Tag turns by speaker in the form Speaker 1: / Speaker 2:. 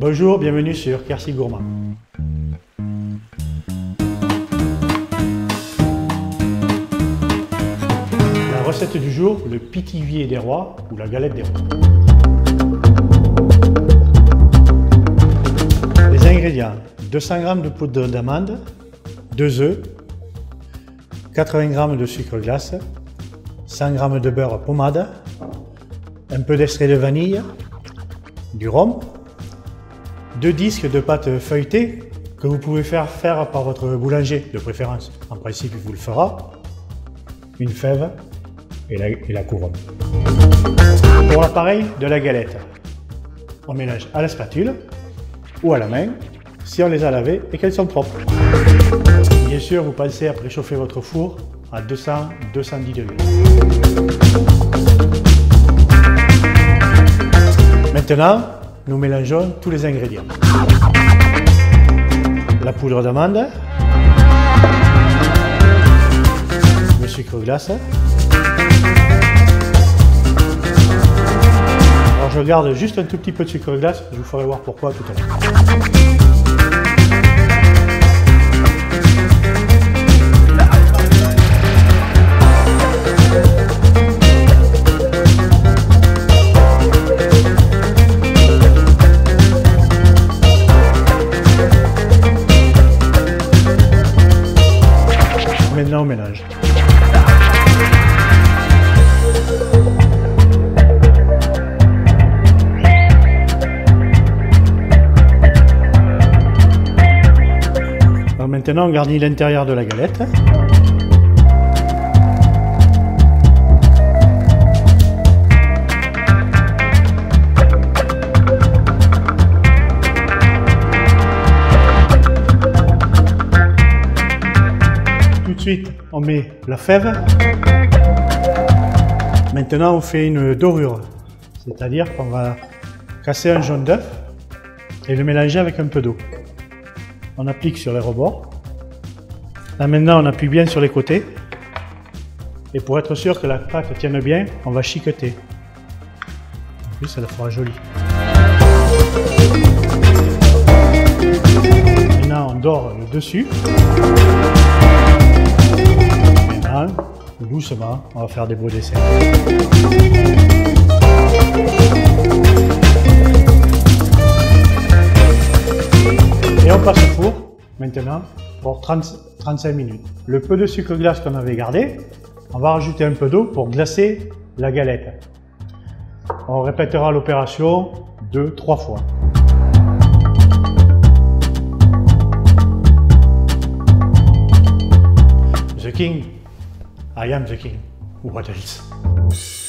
Speaker 1: Bonjour, bienvenue sur Kersi Gourmand. La recette du jour, le pitivier des rois ou la galette des rois. Les ingrédients 200 g de poudre d'amande, 2 œufs, 80 g de sucre glace, 100 g de beurre pommade, un peu d'extrait de vanille, du rhum, deux disques de pâte feuilletée que vous pouvez faire faire par votre boulanger de préférence. En principe, il vous le fera. Une fève et la, et la couronne. Pour l'appareil de la galette, on mélange à la spatule ou à la main si on les a lavées et qu'elles sont propres. Bien sûr, vous pensez à préchauffer votre four à 200-210 degrés. Maintenant, nous mélangeons tous les ingrédients. La poudre d'amande, le sucre glace. Alors je garde juste un tout petit peu de sucre glace, je vous ferai voir pourquoi tout à l'heure. Maintenant. Alors maintenant on garnit l'intérieur de la galette. Tout de suite, on met la fève. Maintenant, on fait une dorure, c'est-à-dire qu'on va casser un jaune d'œuf et le mélanger avec un peu d'eau. On applique sur les rebords. Là maintenant, on appuie bien sur les côtés. Et pour être sûr que la pâte tienne bien, on va chiqueter. En plus, ça la fera jolie. Maintenant, on dore le dessus. Doucement, on va faire des beaux dessins. Et on passe au four, maintenant, pour 30, 35 minutes. Le peu de sucre glace qu'on avait gardé, on va rajouter un peu d'eau pour glacer la galette. On répétera l'opération deux, trois fois. The King, I am the King. What else?